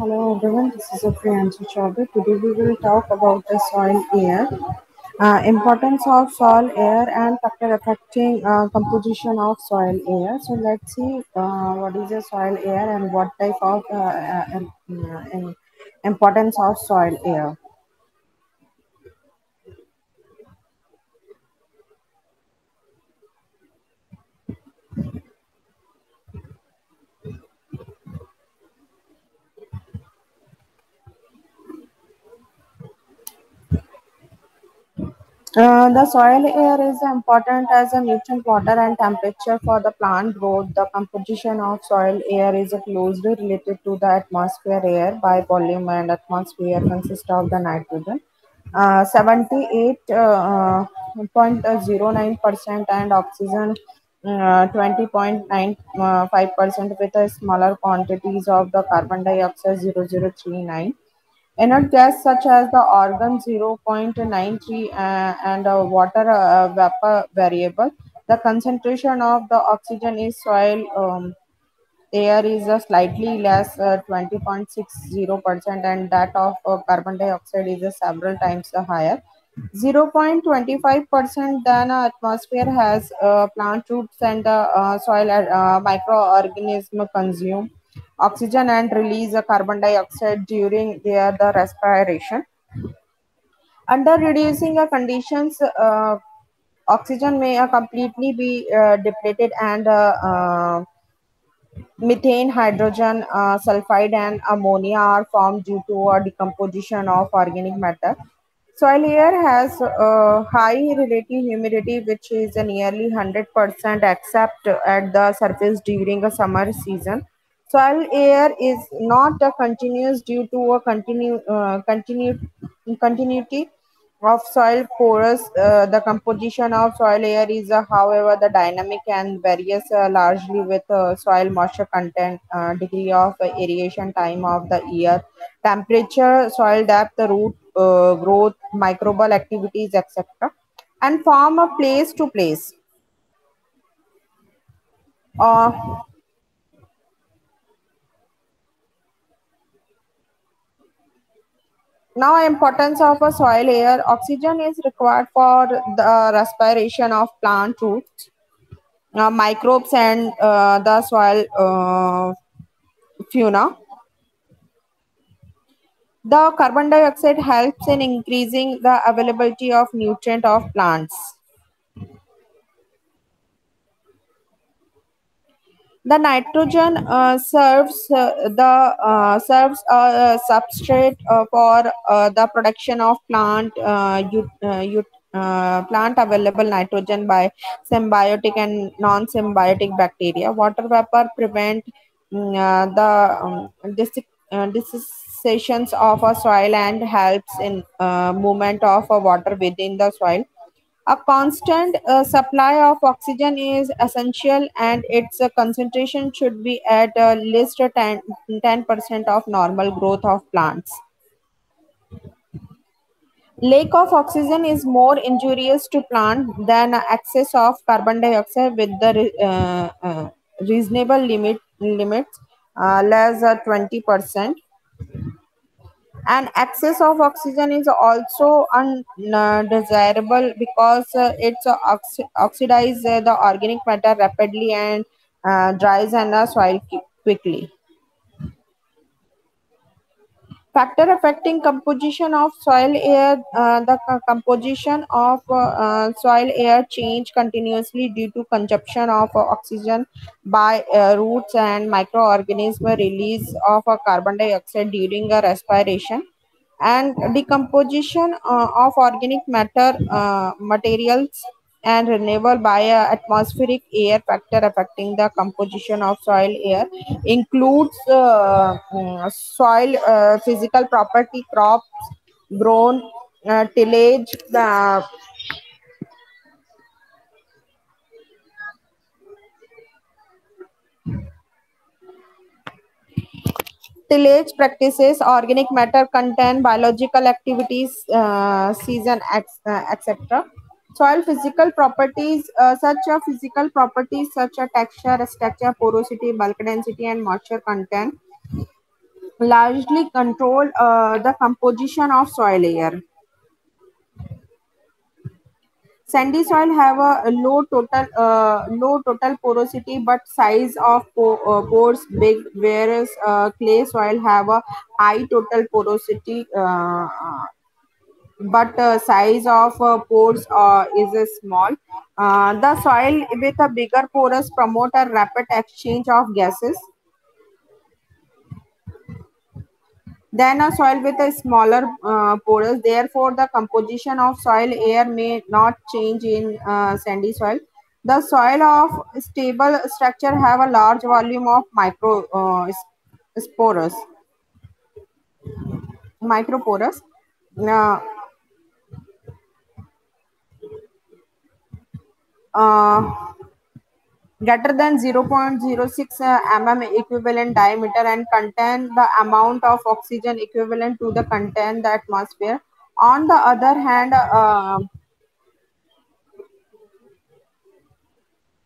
Hello everyone, this is Priyanshu Chaudhary. Today we will talk about the soil air, uh, importance of soil air and factor affecting uh, composition of soil air. So let's see uh, what is the soil air and what type of uh, uh, uh, importance of soil air. Uh, the soil air is important as a nutrient, water, and temperature for the plant growth. The composition of soil air is closely related to the atmosphere air by volume, and atmosphere consists of the nitrogen. Uh, 78.09% and oxygen uh, 20.95% with a smaller quantities of the carbon dioxide 0039 Inert gas such as the argon 0.93 uh, and uh, water uh, vapor variable. The concentration of the oxygen in soil um, air is uh, slightly less, 20.60%, and that of uh, carbon dioxide is uh, several times higher. 0.25% than atmosphere has plant roots and soil microorganism consume oxygen and release carbon dioxide during their the respiration. Under reducing conditions, uh, oxygen may uh, completely be uh, depleted and uh, uh, methane, hydrogen sulfide and ammonia are formed due to a decomposition of organic matter. Soil air has a high relative humidity, which is nearly 100% except at the surface during a summer season. Soil air is not a continuous due to a continue, uh, continue, continuity of soil pores. Uh, the composition of soil air is, uh, however, the dynamic and varies uh, largely with uh, soil moisture content, uh, degree of aeration, time of the year, temperature, soil depth, root growth, microbial activities, etc., and from a place to place. Uh, Now, importance of a soil air. Oxygen is required for the respiration of plant roots, uh, microbes, and uh, the soil uh, fauna. The carbon dioxide helps in increasing the availability of nutrient of plants. The nitrogen uh, serves uh, the uh, serves a substrate for the production of plant plant available nitrogen by symbiotic and non-symbiotic bacteria. Water vapor prevent um, the um, uh, of a soil and helps in uh, movement of a water within the soil. A constant uh, supply of oxygen is essential and its uh, concentration should be at uh, least 10, 10% of normal growth of plants. Lack of oxygen is more injurious to plant than excess of carbon dioxide with the uh, uh, reasonable limit limits uh, less 20% and excess of oxygen is also undesirable because uh, it oxi oxidizes the organic matter rapidly and uh, dries in the soil quickly. Factor affecting composition of soil air. Uh, the composition of uh, soil air change continuously due to consumption of oxygen by uh, roots and microorganism release of carbon dioxide during respiration and decomposition uh, of organic matter uh, materials and renewable by atmospheric air factor affecting the composition of soil air includes uh, mm, soil uh, physical property crops grown uh, tillage the tillage practices organic matter content biological activities uh, season etc soil physical properties uh, such a physical properties such as texture structure porosity bulk density and moisture content largely control uh, the composition of soil layer. Sandy soil have a low total uh, low total porosity but size of uh, pores big, whereas uh, clay soil have a high total porosity uh, but uh, size of uh, pores uh, is uh, small. Uh, the soil with a bigger pores promote a rapid exchange of gases Then a soil with a smaller uh, pores. Therefore, the composition of soil air may not change in sandy soil. The soil of stable structure have a large volume of micro spores, micropores. Uh, greater than 0.06 uh, mm equivalent diameter and contain the amount of oxygen equivalent to the contain the atmosphere. On the other hand, uh,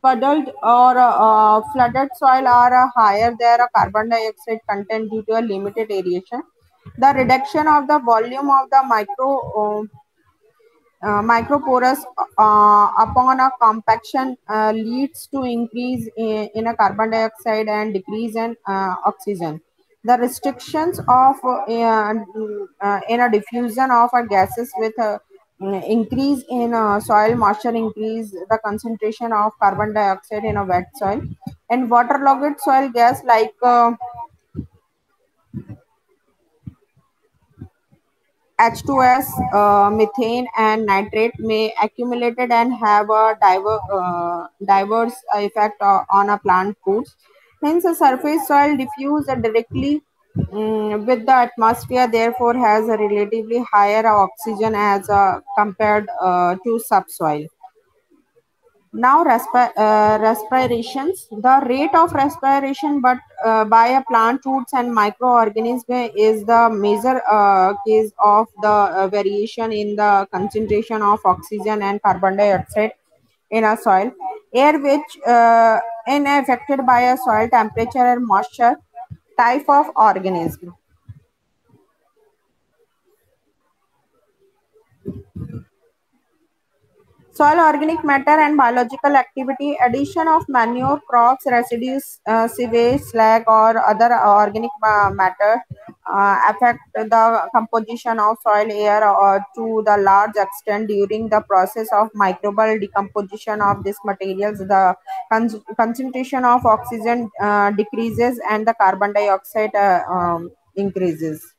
puddled or uh, flooded soil are uh, higher their uh, carbon dioxide content due to a limited aeration. The reduction of the volume of the micro uh, microporous uh, upon a compaction uh, leads to increase in, in a carbon dioxide and decrease in uh, oxygen. The restrictions of uh, uh, in a diffusion of gases with a increase in soil moisture increase the concentration of carbon dioxide in a wet soil and waterlogged soil gas like H2S, uh, methane, and nitrate may accumulated and have a diver, uh, diverse effect on a plant roots. Hence, a surface soil diffused directly mm, with the atmosphere, therefore, has a relatively higher oxygen as uh, compared uh, to subsoil. Now, respi- uh, respirations. The rate of respiration, but uh, by a plant roots and microorganism, is the major uh, case of the uh, variation in the concentration of oxygen and carbon dioxide in a soil. Air which uh, is affected by a soil temperature and moisture type of organism. Soil organic matter and biological activity, addition of manure, crops, residues, uh, sewage, slag, or other organic ma- matter uh, affect the composition of soil air uh, to the large extent during the process of microbial decomposition of these materials. The con- concentration of oxygen uh, decreases and the carbon dioxide uh, um, increases.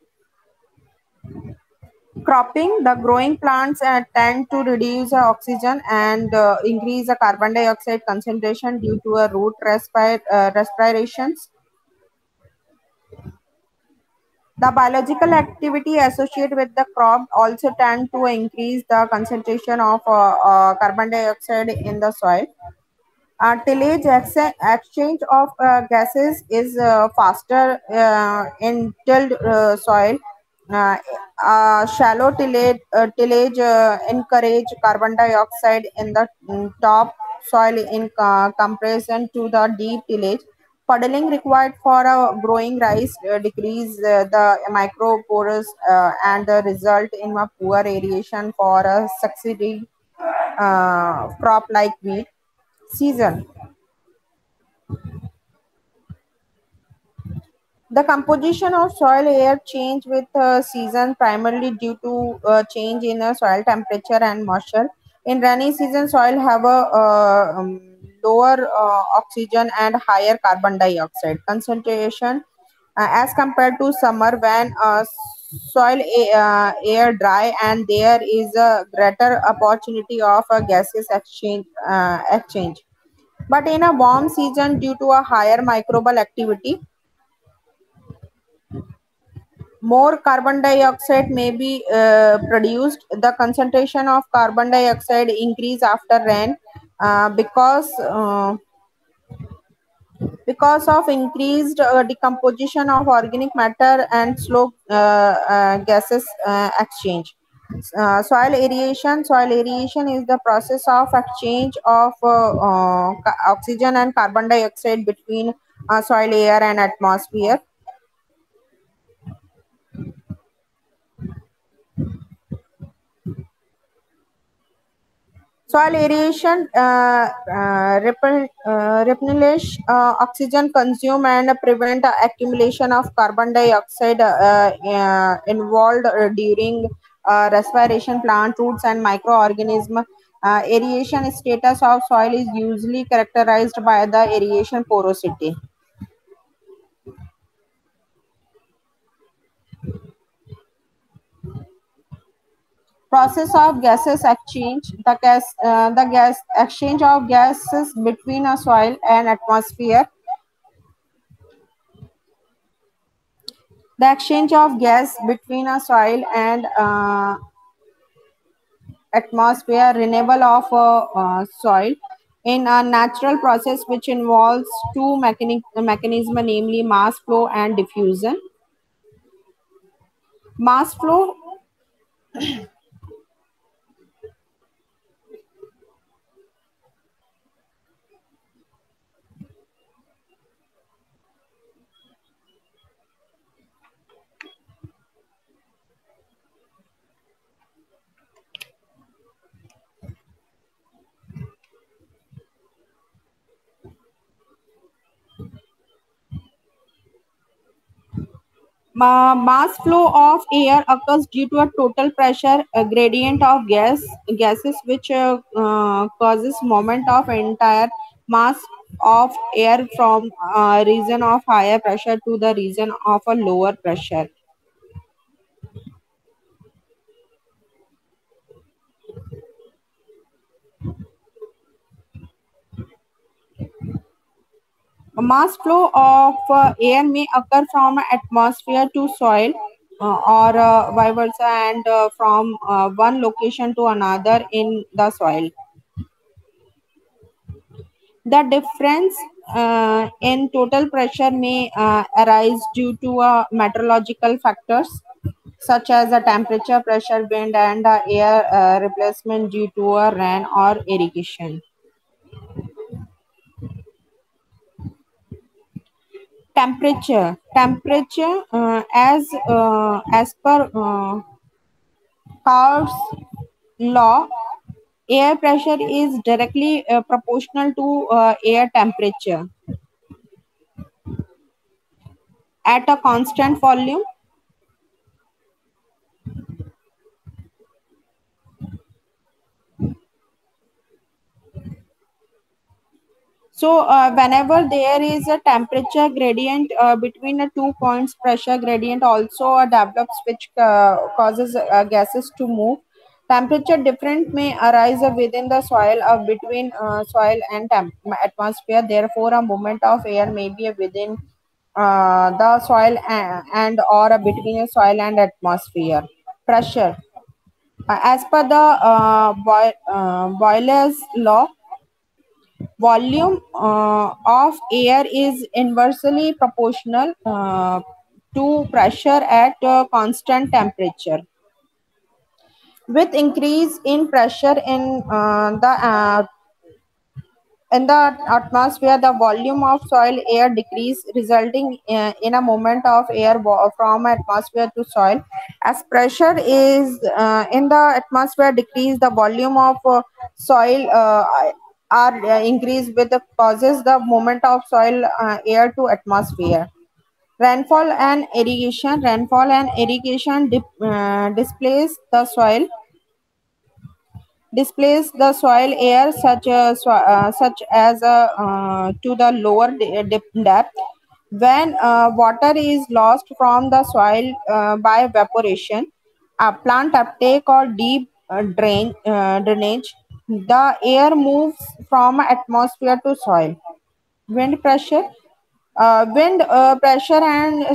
Cropping, the growing plants uh, tend to reduce uh, oxygen and uh, increase the carbon dioxide concentration due to a root respir- uh, respirations. The biological activity associated with the crop also tend to increase the concentration of uh, uh, carbon dioxide in the soil. Uh, tillage ex- exchange of gases is faster in tilled soil. Uh, uh, shallow tillage, uh, tillage uh, encourage carbon dioxide in the mm, top soil in uh, comparison to the deep tillage. Puddling required for a growing rice uh, decrease the micropores uh, and the result in a poor aeration for a succeeding crop like wheat season. The composition of soil air change with uh, season primarily due to uh, change in uh, soil temperature and moisture. In rainy season, soil have a uh, um, lower uh, oxygen and higher carbon dioxide concentration uh, as compared to summer when soil air dry and there is a greater opportunity of a gases exchange exchange. But in a warm season, due to a higher microbial activity, more carbon dioxide may be uh, produced. The concentration of carbon dioxide increase after rain uh, because uh, because of increased uh, decomposition of organic matter and slow uh, uh, gases exchange. Soil aeration. Soil aeration is the process of exchange of oxygen and carbon dioxide between soil air and atmosphere Soil aeration uh, uh, uh, replenish uh, oxygen consume and prevent accumulation of carbon dioxide uh, involved during respiration. Plant roots and microorganism aeration status of soil is usually characterized by the aeration porosity. Process of gases exchange the gas uh, the gas exchange of gases between a soil and atmosphere. The exchange of gas between a soil and uh, atmosphere renewal of a uh, soil. In a natural process which involves two mechanic mechanisms namely mass flow and diffusion. Mass flow Ma- mass flow of air occurs due to a total pressure uh, gradient of gas gases which uh, uh, causes moment of entire mass of air from a region of higher pressure to the region of a lower pressure a mass flow of uh, air may occur from atmosphere to soil uh, or uh, vice versa and uh, from uh, one location to another in the soil The difference uh, in total pressure may arise due to meteorological factors such as the temperature, pressure, wind, and air replacement due to a rain or irrigation. Temperature, temperature, uh, as uh, as per uh, law, air pressure is directly uh, proportional to uh, air temperature at a constant volume So, uh, whenever there is a temperature gradient uh, between the two points, pressure gradient also uh, develops, which uh, causes uh, gases to move. Temperature difference may arise within the soil or between uh, soil and atmosphere. Therefore, a movement of air may be within the soil and, and or between soil and atmosphere. Pressure. As per the Boy, Boyle's law, volume uh, of air is inversely proportional uh, to pressure at uh, constant temperature. With increase in pressure in uh, the uh, in the atmosphere the volume of soil air decrease resulting uh, in a movement of air from atmosphere to soil. As pressure is uh, in the atmosphere decrease the volume of uh, soil uh, are uh, increased with the causes the movement of soil uh, air to atmosphere. Rainfall and irrigation rainfall and irrigation dip, uh, displace the soil displace the soil air such as, uh, such as uh, uh, to the lower depth. When water is lost from the soil by evaporation a plant uptake or deep drain drainage the air moves from atmosphere to soil. Wind pressure uh, wind uh, pressure and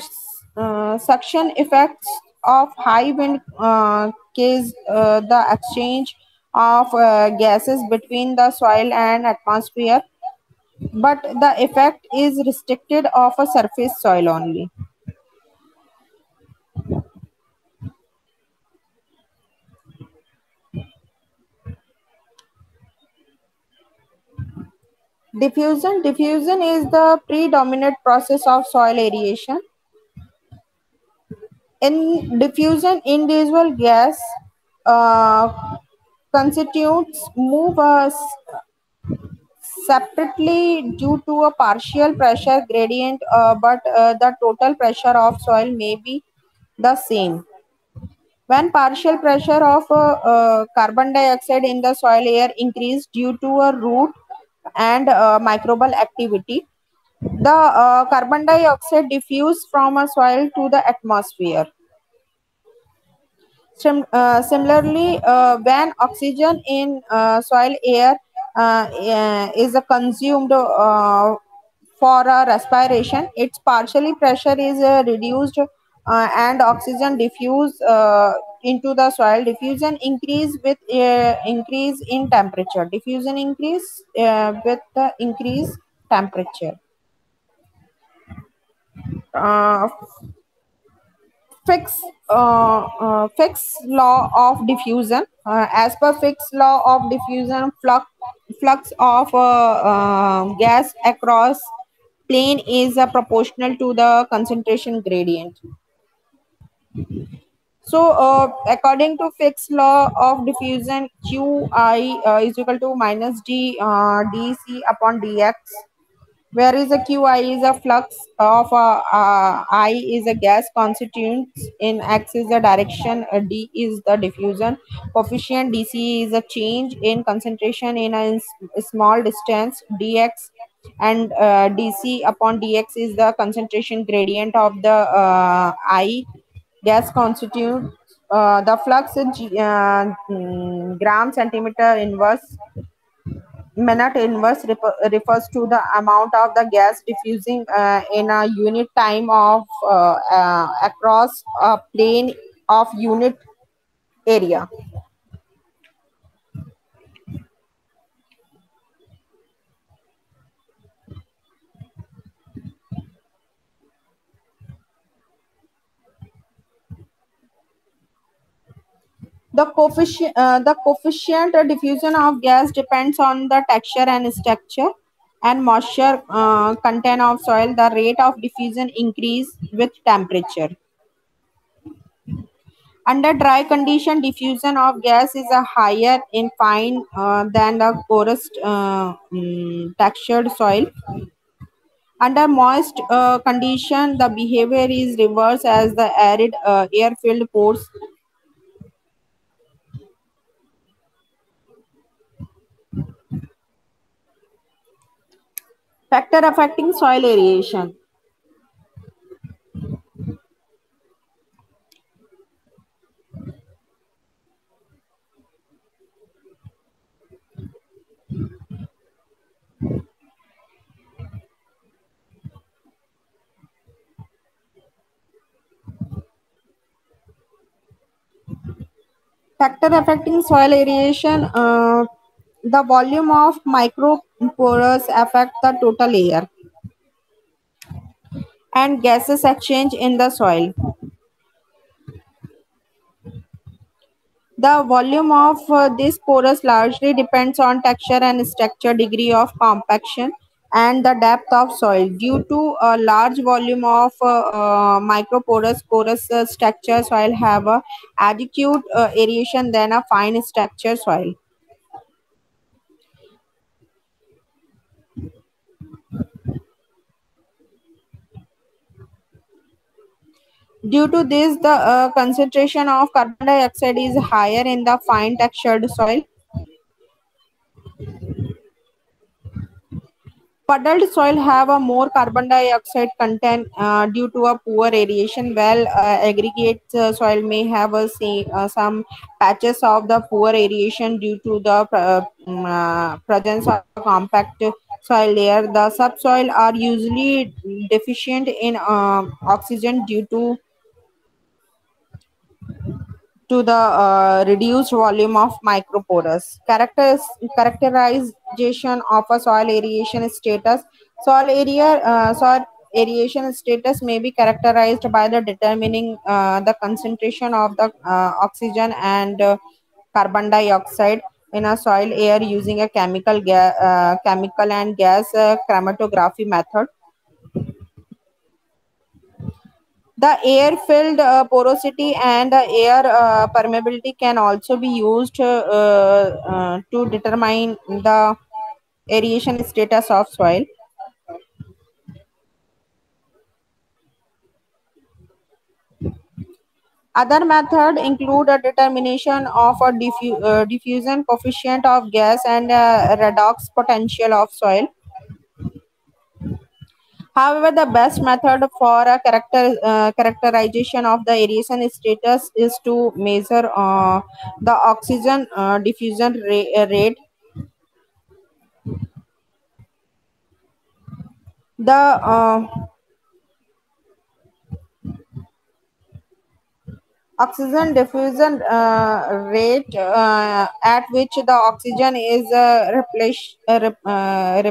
uh, suction effects of high wind uh, cause uh, the exchange of uh, gases between the soil and atmosphere. But the effect is restricted of a surface soil only diffusion diffusion is the predominant process of soil aeration in diffusion individual gas uh, constituents move uh, separately due to a partial pressure gradient, uh, but uh, the total pressure of soil may be the same. When partial pressure of uh, uh, carbon dioxide in the soil air increase due to a root and uh, microbial activity, the uh, carbon dioxide diffuse from a soil to the atmosphere. Sim- uh, similarly, when oxygen in soil air is consumed for uh, respiration, its partially pressure is uh, reduced uh, and oxygen diffuse uh, into the soil. Diffusion increase with uh, increase in temperature. Diffusion increase uh, with the increase temperature. Uh, Fick's uh, uh, Fick's law of diffusion. Uh, as per Fick's law of diffusion, flux flux of uh, gas across plane is proportional to the concentration gradient. So, uh, according to Fick's law of diffusion, Qi uh, is equal to minus d uh, dc upon dx where is a qi is a flux of uh, uh, i is a gas constituent in x is the direction uh, d is the diffusion coefficient dc is a change in concentration in a small distance dx and dc upon dx is the concentration gradient of the i gas constituent uh, the flux in uh, mm, gram centimeter inverse minute inverse refer- refers to the amount of the gas diffusing uh, in a unit time of uh, uh, across a plane of unit area. The coefficient, uh, the coefficient diffusion of gas depends on the texture and structure and moisture uh, content of soil. The rate of diffusion increase with temperature. Under dry condition, diffusion of gas is a higher in fine uh, than the porous uh, mm, textured soil. Under moist uh, condition, the behavior is reverse as the arid uh, air-filled pores factor affecting soil aeration. Factor affecting soil aeration. Uh, the volume of micropores affect the total air and gases exchange in the soil. The volume of uh, this porous largely depends on texture and structure, degree of compaction, and the depth of soil. Due to a large volume of uh, uh, microporous porous uh, structure, soil have a adequate uh, aeration than a fine structure soil. Due to this, the uh, concentration of carbon dioxide is higher in the fine textured soil. Puddled soil have a more carbon dioxide content uh, due to a poor aeration, while uh, aggregate uh, soil may have a say, uh, some patches of the poor aeration due to the uh, mm, uh, presence of compact soil layer. The subsoil are usually deficient in um oxygen due to to the uh, reduced volume of micropores. Characterization of a soil aeration status. Soil area, uh, soil aeration status may be characterized by the determining uh, the concentration of the uh, oxygen and uh, carbon dioxide in a soil air using a chemical uh, chemical and gas chromatography method The air-filled uh, porosity and air uh, permeability can also be used uh, uh, to determine the aeration status of soil. Other methods include a determination of a diffu- uh, diffusion coefficient of gas and uh, redox potential of soil. However, the best method for a character uh, characterization of the aeration status is to measure uh, the oxygen uh, diffusion ra- rate. The uh, oxygen diffusion uh, rate uh, at which the oxygen is uh, uh, rep- uh,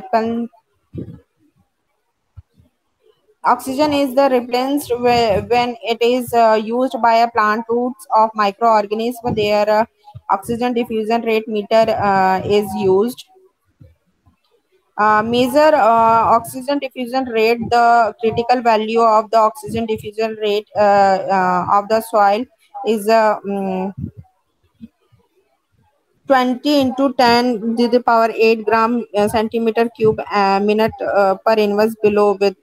Oxygen is the replenished when it is uh, used by a plant roots of microorganisms. Their uh, oxygen diffusion rate meter uh, is used. Uh, measure uh, oxygen diffusion rate. The critical value of the oxygen diffusion rate uh, of the soil is mm, 20 into 10 to the power 8 gram centimeter cube minute per inverse below with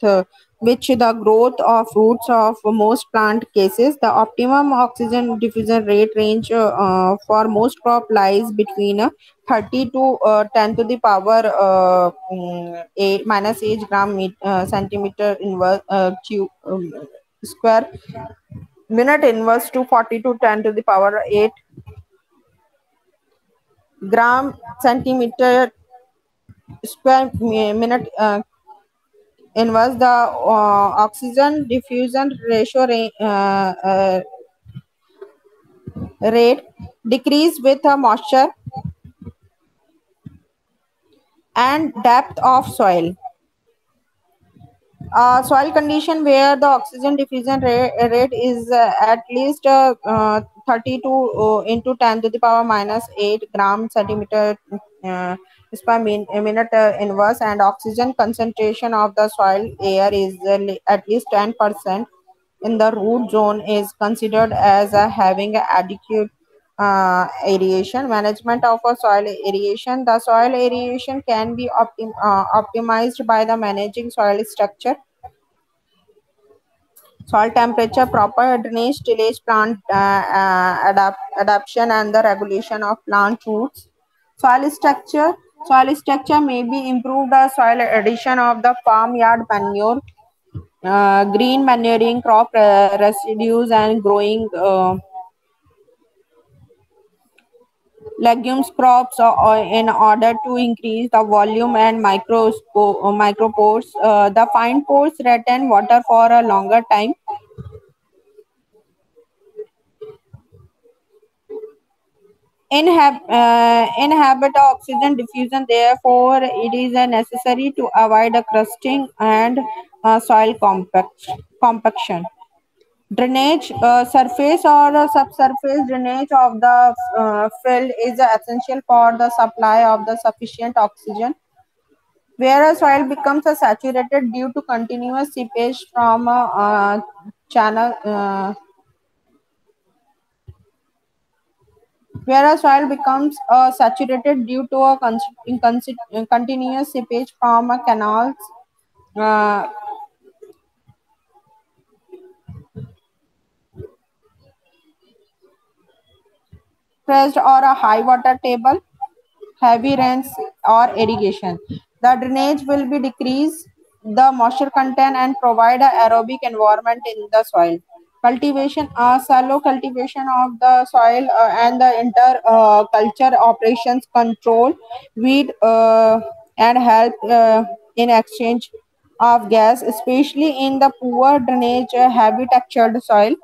which the growth of roots of most plant cases the optimum oxygen diffusion rate range uh, uh, for most crop lies between uh, 30 to uh, 10 to the power uh, mm, 8 minus 8 gram met- uh, centimeter inverse cube um, square minute inverse to 40 to 10 to the power 8 gram centimeter square minute inverse the uh, oxygen diffusion ratio ra- uh, uh, rate decrease with the moisture and depth of soil. Uh, soil condition where the oxygen diffusion ra- rate is uh, at least uh, uh, 32 uh, into 10 to the power minus 8 gram centimeter uh, is per a minute uh, inverse and oxygen concentration of the soil air is uh, at least 10% in the root zone is considered as uh, having adequate uh, aeration management of a soil aeration the soil aeration can be optim- uh, optimized by the managing soil structure soil temperature, proper drainage, tillage, plant uh, adapt, adaptation, and the regulation of plant roots. Soil structure. Soil structure may be improved by soil addition of the farmyard manure, uh, green manuring, crop uh, residues, and growing uh, legumes crops uh, uh, in order to increase the volume and micro uh, micropores. Uh, the fine pores retain water for a longer time inhab- uh, inhabit oxygen diffusion therefore it is uh, necessary to avoid a crusting and uh, soil compact compaction. Drainage uh, surface or uh, subsurface drainage of the uh, field is uh, essential for the supply of the sufficient oxygen. Where a soil becomes uh, saturated due to continuous seepage from a uh, channel uh, where a soil becomes uh, saturated due to a con- uh, continuous seepage from a canals uh, pressed or a high water table heavy rains or irrigation. The drainage will be decrease the moisture content and provide a aerobic environment in the soil cultivation uh, shallow cultivation of the soil uh, and the inter uh, culture operations control weed uh, and help uh, in exchange of gas especially in the poor drainage uh, heavy textured soil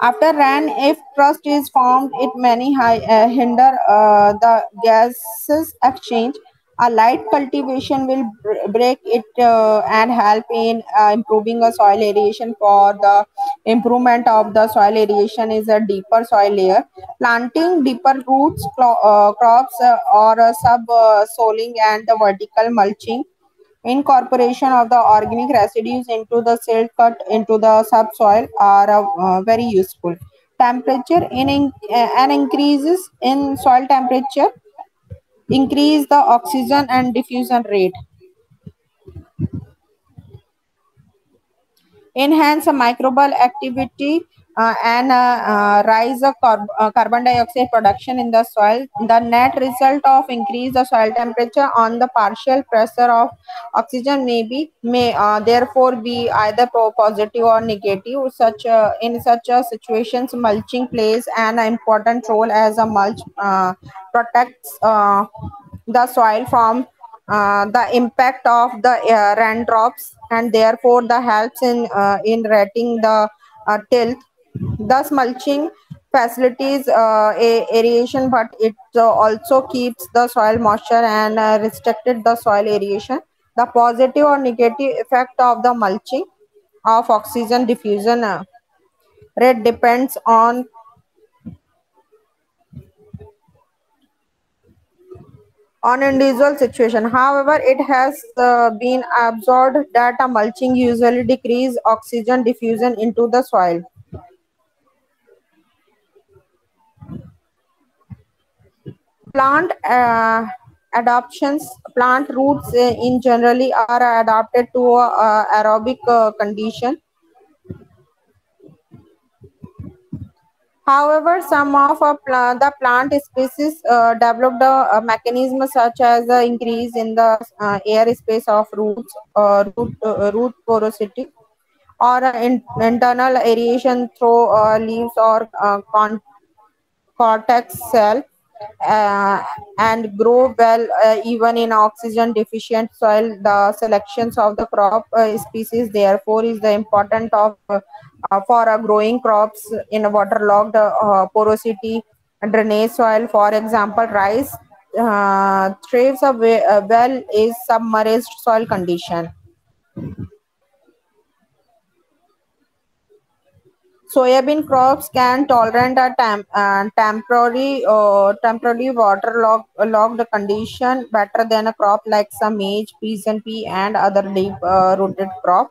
after rain, if crust is formed, it may hi- uh, hinder uh, the gases exchange. A light cultivation will br- break it uh, and help in uh, improving a soil aeration. For the improvement of the soil aeration is a deeper soil layer. Planting deeper roots, uh, crops, uh, or uh, sub uh, and the vertical mulching Incorporation of the organic residues into the silt cut into the subsoil are uh, uh, very useful. Temperature in, in uh, an increases in soil temperature increase the oxygen and diffusion rate. Enhance microbial activity and uh, uh, rise uh, carbon dioxide production in the soil. The net result of increase the soil temperature on the partial pressure of oxygen may be may uh, therefore be either positive or negative. Such uh, in such a situations, mulching plays an important role as a mulch uh, protects uh, the soil from uh, the impact of the uh, raindrops and therefore the helps in uh, in retting the uh, tilth thus mulching facilities uh, aeration but it uh, also keeps the soil moisture and uh, restricted the soil aeration the positive or negative effect of the mulching of oxygen diffusion uh, rate depends on on individual situation. However, it has uh, been observed that mulching usually decrease oxygen diffusion into the soil. Plant uh, adoptions, plant roots uh, in generally are adapted to a, uh, aerobic uh, condition. However, some of pla- the plant species uh, developed a, a mechanism such as the increase in the uh, air space of roots or root, uh, root porosity or uh, in, internal aeration through uh, leaves or uh, cortex cell uh, and grow well uh, even in oxygen deficient soil the selections of the crop uh, species therefore is the important of uh, for growing crops in waterlogged uh, porosity drainage soil. For example rice uh, thrives a we- well is submerged soil condition Soybean crops can tolerate a tem- uh, temporary uh, temporary waterlogged logged condition better than a crop like some maize, peas and pea and other deep uh, rooted crop.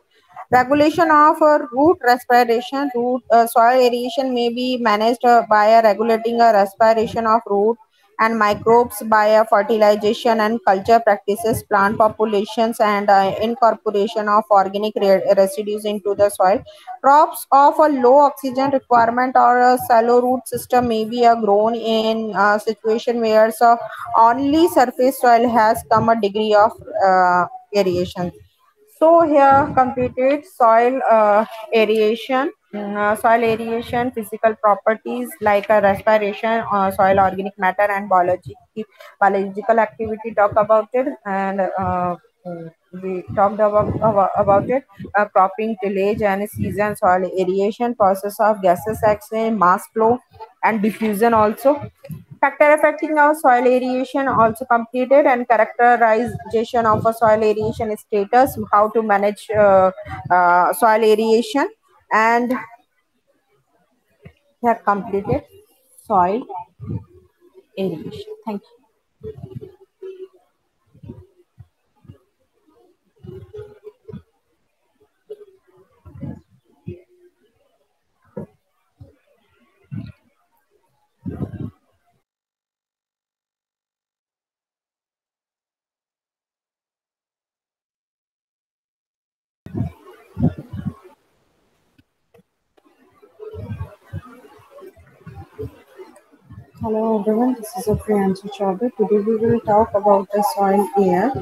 Regulation of uh, root respiration, root uh, soil aeration may be managed by regulating a respiration of root and microbes by fertilization and culture practices, plant populations, and uh, incorporation of organic re- residues into the soil Crops of a low oxygen requirement or a shallow root system may be a grown in a situation where so only surface soil has come a degree of uh, aeration. So here completed soil uh, aeration, uh, soil aeration, physical properties like uh, respiration, uh, soil organic matter, and biology, biological activity. Talk about it, and uh, we talked about about, about it. Uh, cropping, tillage, and season soil aeration, process of gases exchange, mass flow, and diffusion also Factor affecting our soil aeration also completed and characterization of a soil aeration status, how to manage uh, uh, soil aeration and have completed soil aeration. Thank you. Hello everyone, this is Priyanshu Chaudhary. Today we will talk about the soil air,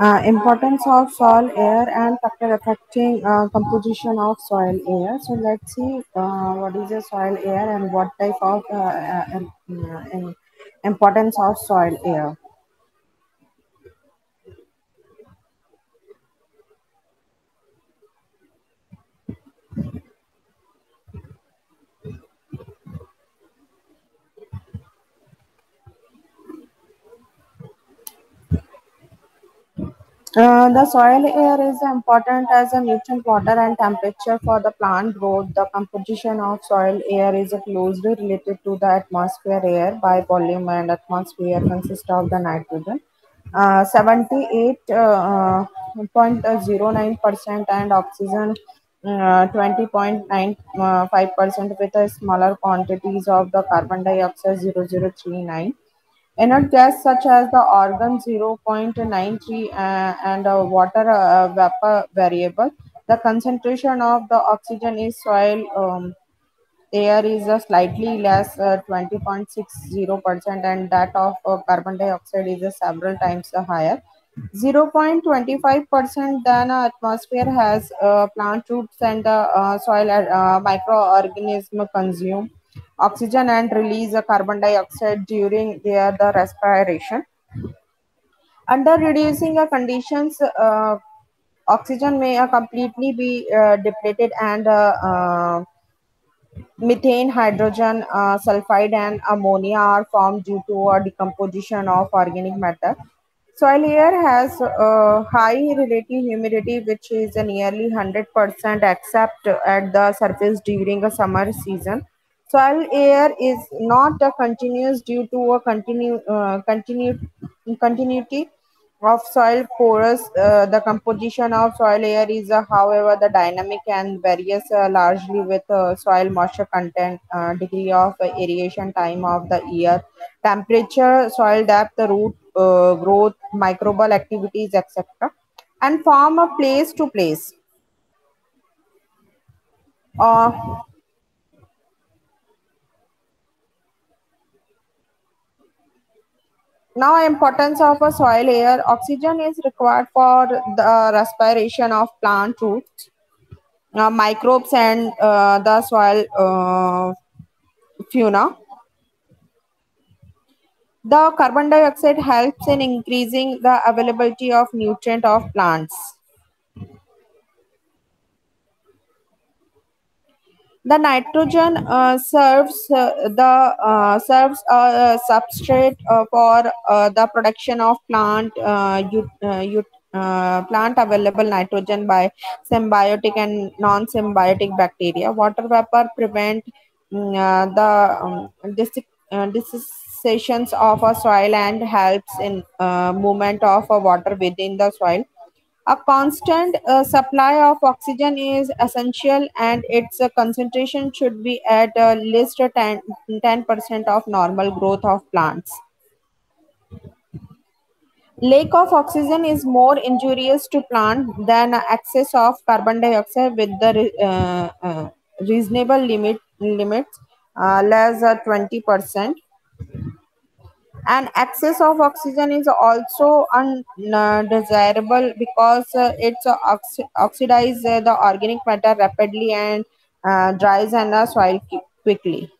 uh, importance of soil air and factor affecting uh, composition of soil air. So let's see uh, what is the soil air and what type of uh, uh, uh, importance of soil air. Uh, the soil air is important as a nutrient, water, and temperature for the plant growth. The composition of soil air is closely related to the atmosphere air by volume, and atmosphere consists of the nitrogen. Uh, 78 uh, uh, 0.09% and oxygen uh, 20.95% with a smaller quantities of the carbon dioxide 0039 Inert gas such as the argon 0.93 uh, and uh, water uh, vapor variable. The concentration of the oxygen in soil um, air is uh, slightly less, uh, 20.60%, and that of uh, carbon dioxide is uh, several times uh, higher. 0.25% than uh, atmosphere has uh, plant roots and uh, uh, soil uh, microorganism consume oxygen and release uh, carbon dioxide during their the respiration. Under reducing uh, conditions, uh, oxygen may uh, completely be uh, depleted and uh, uh, methane, hydrogen uh, sulfide, and ammonia are formed due to a decomposition of organic matter. Soil air has uh, high relative humidity, which is nearly 100% except at the surface during a summer season. Soil air is not a continuous due to a continue, uh, continue, continuity of soil pores. Uh, the composition of soil air is, uh, however, the dynamic and varies uh, largely with uh, soil moisture content, uh, degree of aeration, time of the year, temperature, soil depth, root growth, microbial activities, etc. And from a place to place. Uh, now, importance of a soil air. Oxygen is required for the respiration of plant roots, uh, microbes, and uh, the soil uh, fauna. The carbon dioxide helps in increasing the availability of nutrient of plants. The nitrogen uh, serves uh, the uh, serves a substrate for the production of plant uh, plant available nitrogen by symbiotic and non-symbiotic bacteria. Water vapor prevent mm, uh, the um, uh, of a soil and helps in movement of uh, water within the soil a constant uh, supply of oxygen is essential and its uh, concentration should be at uh, least 10, percent of normal growth of plants. Lack of oxygen is more injurious to plant than excess of carbon dioxide with the uh, uh, reasonable limit limits uh, less uh, 20%. And excess of oxygen is also undesirable because uh, it's uh, oxi- oxidize uh, the organic matter rapidly and uh, dries and the soil quickly.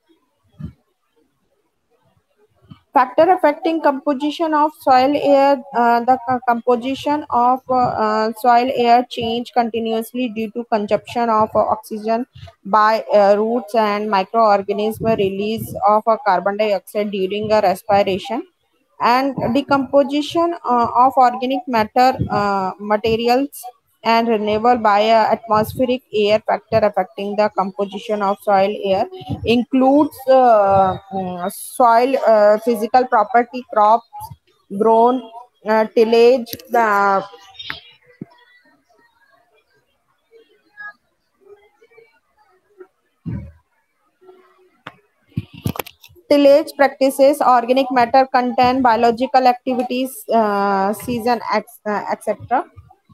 Factor affecting composition of soil air. Uh, the composition of uh, uh, soil air change continuously due to consumption of uh, oxygen by uh, roots and microorganism release of uh, carbon dioxide during respiration and decomposition of organic matter materials and renewal by uh, atmospheric air factor affecting the composition of soil air includes uh, mm, soil uh, physical property crops grown uh, tillage the tillage practices organic matter content biological activities uh, season ex- uh, etc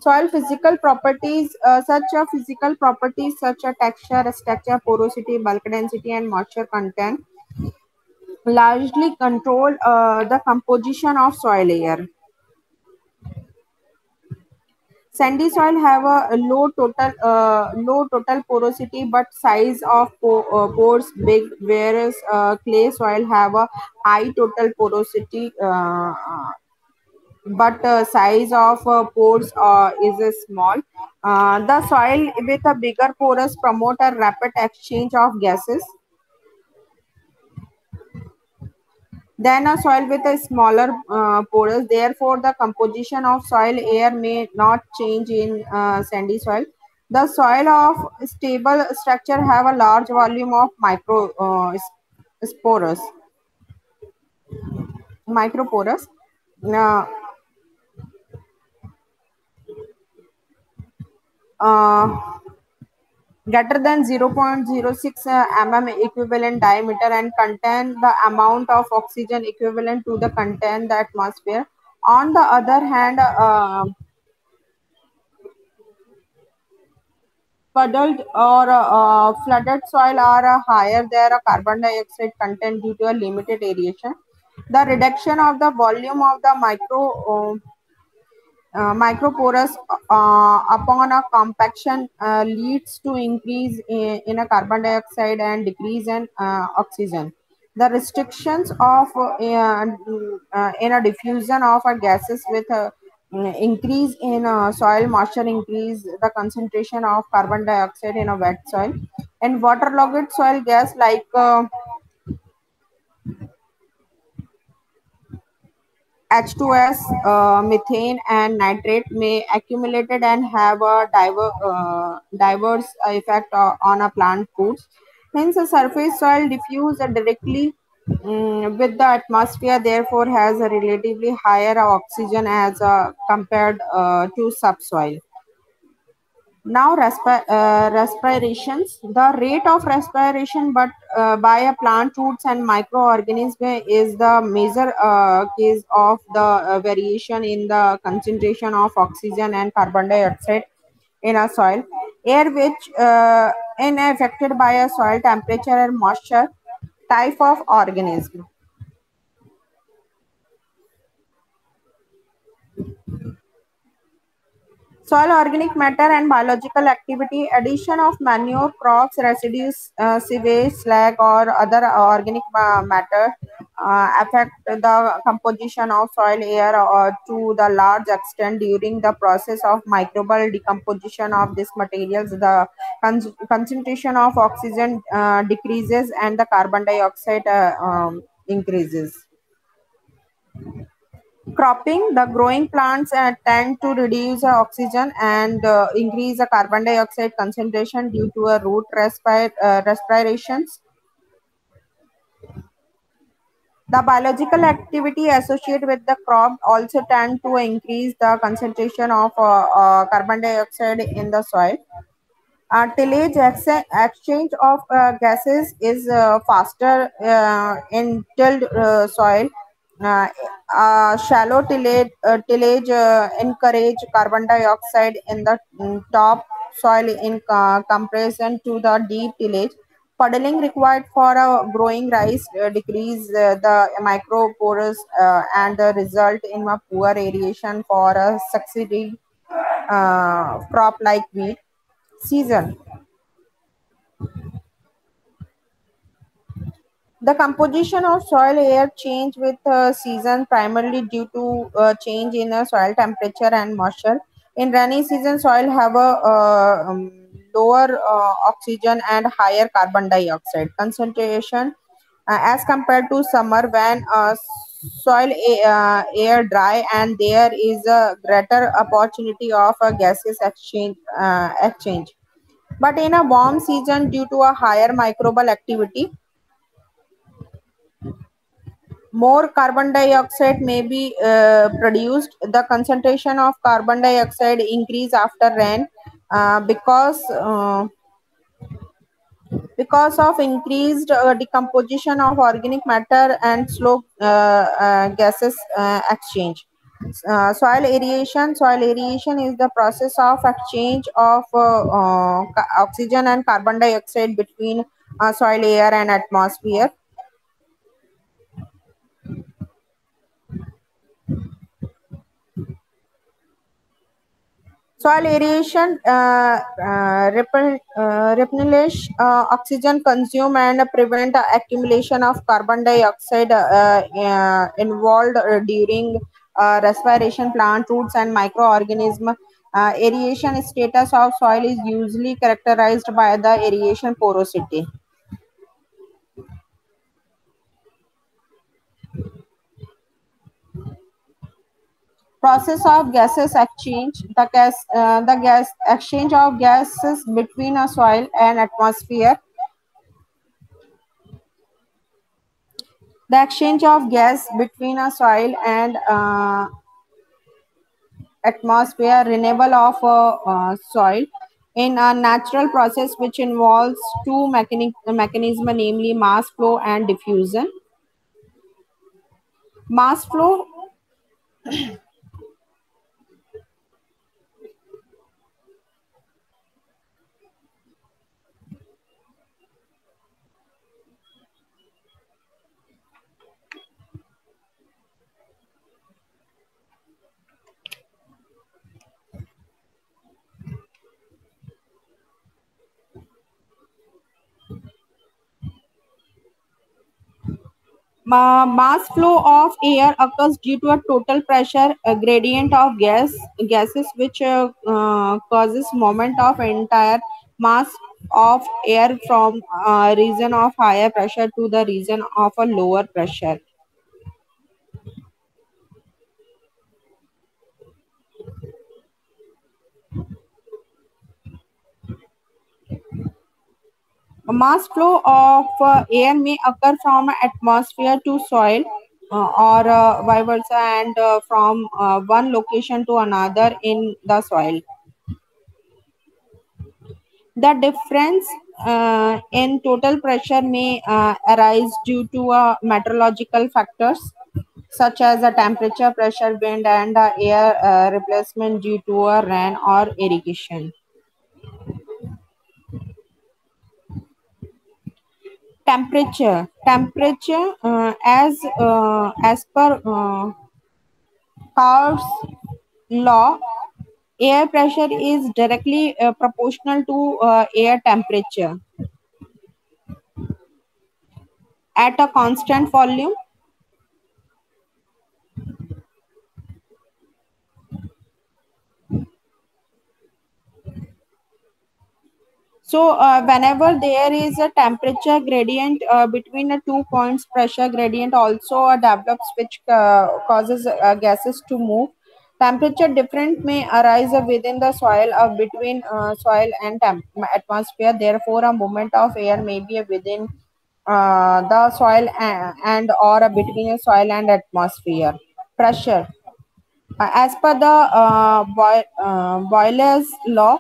soil physical properties uh, such a physical properties such as texture structure porosity bulk density and moisture content largely control uh, the composition of soil layer. Sandy soil have a low total uh, low total porosity but size of uh, pores big, whereas uh, clay soil have a high total porosity uh, but uh, size of uh, pores uh, is uh, small. Uh, the soil with a bigger pores promote a rapid exchange of gases than a soil with a smaller uh, pores. Therefore, the composition of soil air may not change in sandy soil. The soil of stable structure have a large volume of micro spores, micropores. Uh, greater than 0.06 uh, mm equivalent diameter and contain the amount of oxygen equivalent to the contain the atmosphere. On the other hand, uh, puddled or uh, flooded soil are uh, higher their carbon dioxide content due to a limited aeration. The reduction of the volume of the micro uh, microporous uh, upon a compaction uh, leads to increase in, in, a carbon dioxide and decrease in uh, oxygen. The restrictions of uh, uh, in a diffusion of gases with increase in soil moisture increase the concentration of carbon dioxide in a wet soil and waterlogged soil gas like H2S, uh, methane, and nitrate may accumulated and have a diver, uh, diverse effect on a plant roots. Hence, a surface soil diffused directly um, with the atmosphere, therefore, has a relatively higher oxygen as uh, compared uh, to subsoil. Now, respi- uh, respirations. The rate of respiration, but uh, by a plant roots and microorganisms, is the major uh, case of the uh, variation in the concentration of oxygen and carbon dioxide in a soil. Air which uh, is affected by a soil temperature and moisture type of organism. Soil organic matter and biological activity addition of manure crops residues uh, sewage slag or other organic matter uh, affect the composition of soil air uh, to the large extent during the process of microbial decomposition of these materials. The con concentration of oxygen uh, decreases and the carbon dioxide uh, um, increases cropping the growing plants uh, tend to reduce uh, oxygen and uh, increase the carbon dioxide concentration due to a root respir uh, respirations. The biological activity associated with the crop also tend to increase the concentration of uh, uh, carbon dioxide in the soil. Uh, tillage ex exchange of gases is faster in tilled soil uh, uh, Uh, uh, shallow tillage, uh, tillage uh, encourage carbon dioxide in the mm, top soil in comparison to the deep tillage. Puddling required for a growing rice decrease the micropores and the result in a poor aeration for a succeeding crop like wheat season The composition of soil air change with uh, season primarily due to uh, change in uh, soil temperature and moisture. In rainy season, soil have a uh, um, lower uh, oxygen and higher carbon dioxide concentration uh, as compared to summer when soil air dry and there is a greater opportunity of a gases exchange exchange. But in a warm season, due to a higher microbial activity, more carbon dioxide may be uh, produced. The concentration of carbon dioxide increase after rain uh, because uh, because of increased uh, decomposition of organic matter and slow uh, uh, gases exchange. soil aeration soil aeration is the process of exchange of oxygen and carbon dioxide between soil air and atmosphere Soil aeration uh, uh, uh, replenish uh, oxygen consume and prevent accumulation of carbon dioxide uh, uh, involved during respiration plant roots and microorganism. Aeration status of soil is usually characterized by the aeration porosity process of gases exchange the gas uh, the gas exchange of gases between a soil and atmosphere the exchange of gas between a soil and uh, atmosphere renewal of uh, soil in a natural process which involves two mechanic mechanisms, namely mass flow and diffusion. Mass flow Ma- mass flow of air occurs due to a total pressure uh, gradient of gas gases which uh, uh, causes movement of entire mass of air from a region of higher pressure to the region of a lower pressure A mass flow of uh, air may occur from atmosphere to soil uh, or uh, vice versa and uh, from uh, one location to another in the soil. The difference uh, in total pressure may arise due to meteorological factors such as the temperature, pressure, wind, and air replacement due to a rain or irrigation. Temperature. Temperature, uh, as uh, as per uh, law, air pressure is directly uh, proportional to uh, air temperature at a constant volume. So, uh, whenever there is a temperature gradient uh, between the two points, pressure gradient also uh, develops, which uh, causes uh, gases to move. Temperature difference may arise within the soil or between uh, soil and atmosphere. Therefore, a movement of air may be within the soil and, and or between soil and atmosphere. Pressure. As per the Boy, Boyle's law,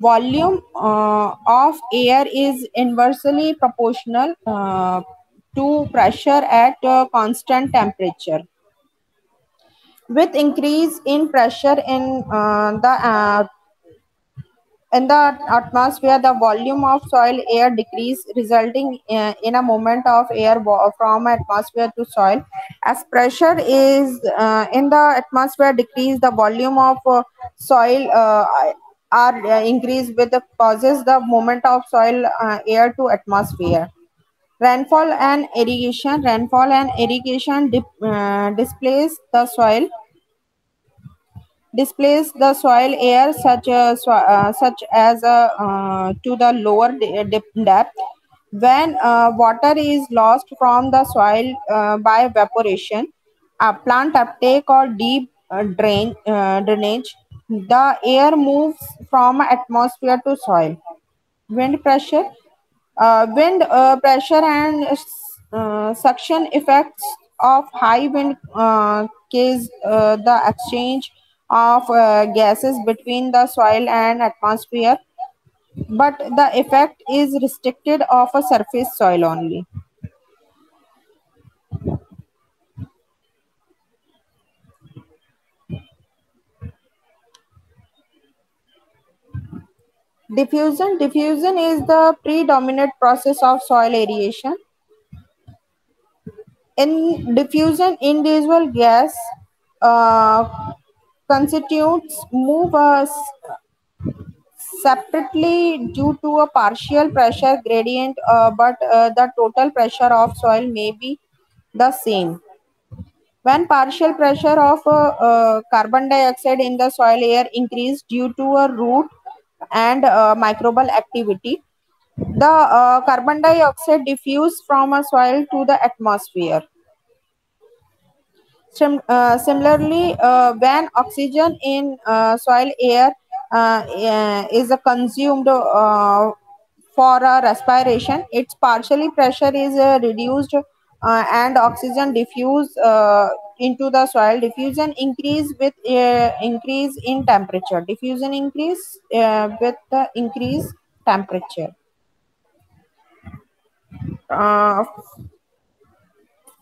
volume uh, of air is inversely proportional uh, to pressure at uh, constant temperature. With increase in pressure in uh, the uh, in the atmosphere, the volume of soil air decrease, resulting in a movement of air from atmosphere to soil. As pressure is uh, in the atmosphere decrease, the volume of uh, soil uh, are uh, increased with the causes the movement of soil uh, air to atmosphere. Rainfall and irrigation. Rainfall and irrigation dip, uh, displace the soil displace the soil air such swa- uh, such as uh, uh, to the lower depth when water is lost from the soil by evaporation a plant uptake or deep drain drainage the air moves from atmosphere to soil. Wind pressure uh, wind uh, pressure and uh, suction effects of high wind uh, cause uh, the exchange of uh, gases between the soil and atmosphere. But the effect is restricted of a surface soil only diffusion. Diffusion is the predominant process of soil aeration. In diffusion individual gas uh, constitutes move us separately due to a partial pressure gradient uh, but uh, the total pressure of soil may be the same. When partial pressure of uh, uh, carbon dioxide in the soil air increase due to a root and uh, microbial activity. The uh, carbon dioxide diffuse from a soil to the atmosphere. Sim- uh, similarly, when oxygen in soil air is consumed for uh, respiration, its partially pressure is uh, reduced uh, and oxygen diffuse uh, into the soil. Diffusion increase with uh, increase in temperature. Diffusion increase uh, with the increase temperature. Uh,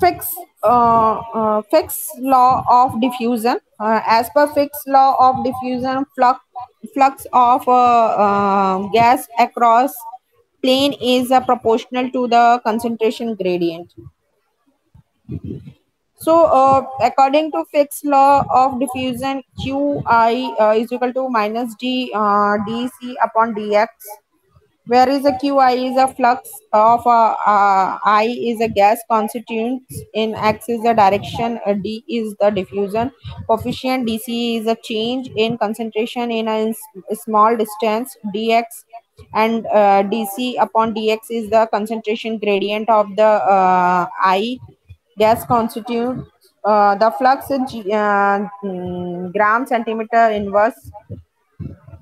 Fick's uh, uh, Fick's law of diffusion. Uh, as per Fick's law of diffusion, flux flux of uh, uh, gas across plane is proportional to the concentration gradient. So, uh, according to Fick's law of diffusion, Qi uh, is equal to minus d uh, dc upon dx where is a qi is a flux of a uh, i is a gas constituents in x is the direction uh, d is the diffusion coefficient dc is a change in concentration in a small distance dx and uh, dc upon dx is the concentration gradient of the uh, i gas constituent uh, the flux in G, uh, mm, gram centimeter inverse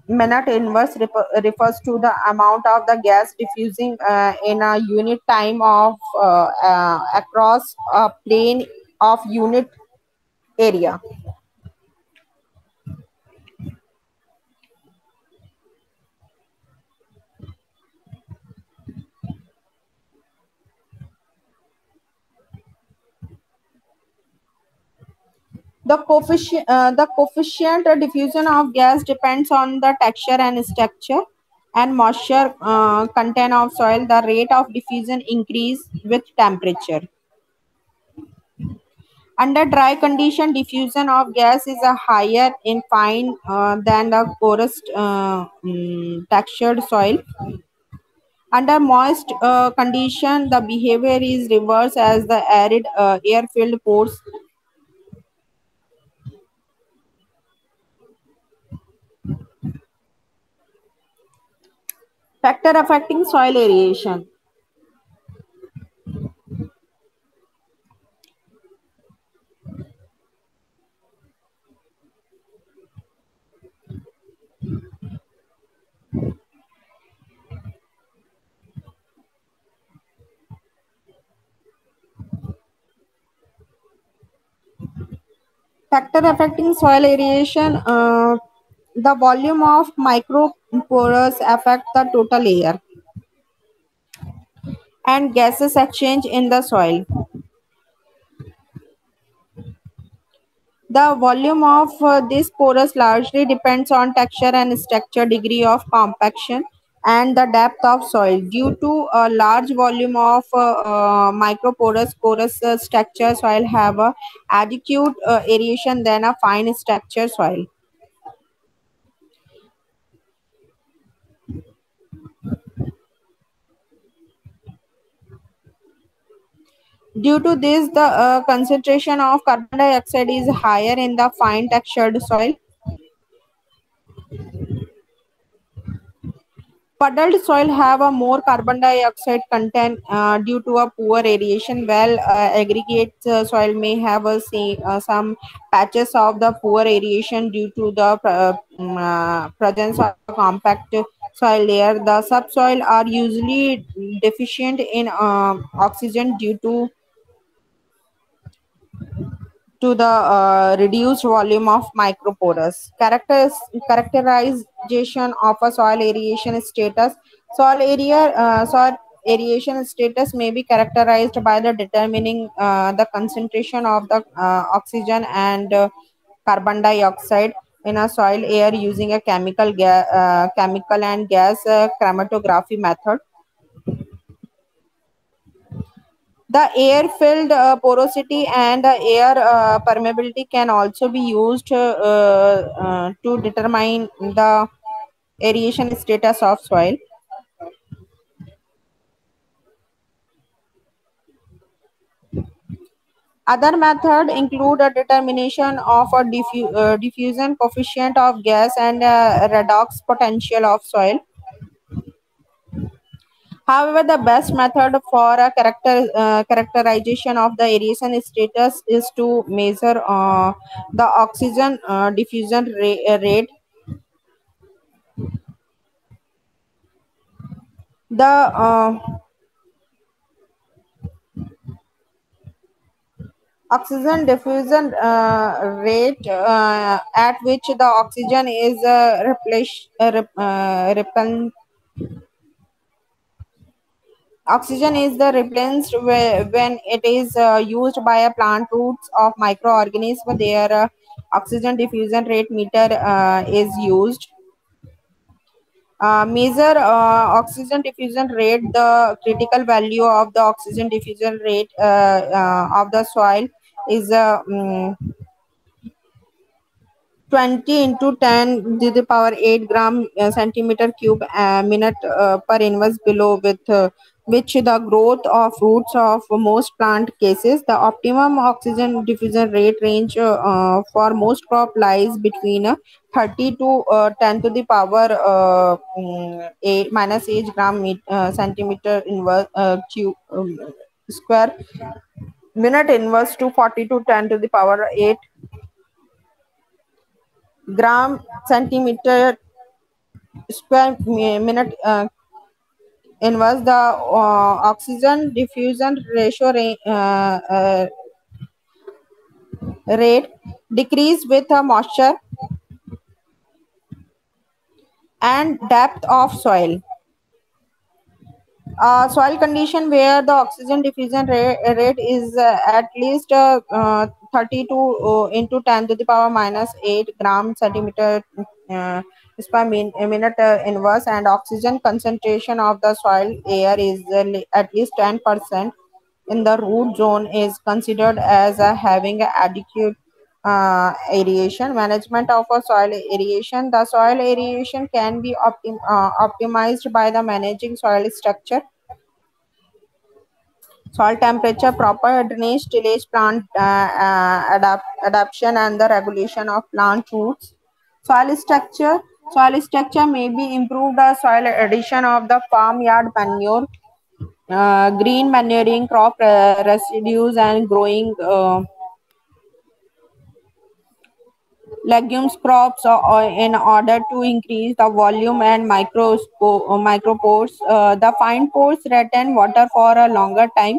minute inverse refers to the amount of the gas diffusing uh, in a unit time of uh, uh, across a plane of unit area. The coefficient, uh, the coefficient diffusion of gas depends on the texture and structure and moisture uh, content of soil. The rate of diffusion increase with temperature. Under dry condition, diffusion of gas is a higher in fine uh, than the porous uh, mm, textured soil. Under moist uh, condition, the behavior is reverse as the arid uh, air-filled pores factor affecting soil aeration. Factor affecting soil aeration. Uh, the volume of micropores affect the total air and gases exchange in the soil. The volume of uh, this porous largely depends on texture and structure, degree of compaction, and the depth of soil. Due to a large volume of uh, uh, microporous porous uh, structure, soil have a adequate uh, aeration than a fine structure soil. Due to this, the uh, concentration of carbon dioxide is higher in the fine textured soil. Puddled soil have a more carbon dioxide content uh, due to a poor aeration, while uh, aggregate uh, soil may have a say, uh, some patches of the poor aeration due to the uh, mm, uh, presence of compact soil layer. The subsoil are usually deficient in um oxygen due to to the uh, reduced volume of micropores. Characters, characterization of a soil aeration status. Soil area, uh, soil aeration status may be characterized by the determining uh, the concentration of the uh, oxygen and uh, carbon dioxide in a soil air using a chemical ga- uh, chemical and gas chromatography method The air-filled uh, porosity and the air uh, permeability can also be used uh, uh, to determine the aeration status of soil. Other methods include a determination of a diffu- diffusion coefficient of gas and redox potential of soil. However, the best method for a character uh, characterization of the aeration status is to measure uh, the oxygen uh, diffusion ra- uh, rate. The uh, oxygen diffusion uh, rate at which the oxygen is uh, rep, oxygen is the replenished when it is uh, used by a plant roots of microorganism their uh, oxygen diffusion rate meter uh, is used. Uh, measure uh, oxygen diffusion rate the critical value of the oxygen diffusion rate uh, of the soil is mm, 20 into 10 to the power 8 gram centimeter cube minute per inverse below with which the growth of roots of most plant cases the optimum oxygen diffusion rate range uh, uh, for most crop lies between uh, 30 to uh, 10 to the power uh, mm, 8 minus 8 gram met, uh, centimeter inverse uh, cube um, square minute inverse to 40 to 10 to the power 8 gram centimeter square minute inverse the uh, oxygen diffusion ratio ra- uh, uh, rate decrease with the moisture and depth of soil. Uh, soil condition where the oxygen diffusion rate, rate is uh, at least uh, uh, 32 uh, into 10 to the power minus 8 gram centimeter per min- minute uh, inverse and oxygen concentration of the soil air is at least 10 percent in the root zone is considered as having adequate uh, aeration management of a soil aeration the soil aeration can be optim- uh, optimized by the managing soil structure soil temperature, proper drainage, tillage, plant uh, uh, adapt, adaptation, and the regulation of plant roots. Soil structure. Soil structure may be improved by soil addition of the farmyard manure, uh, green manuring, crop residues, and growing uh, legumes crops uh, uh, in order to increase the volume and micro uh, micropores. Uh, the fine pores retain water for a longer time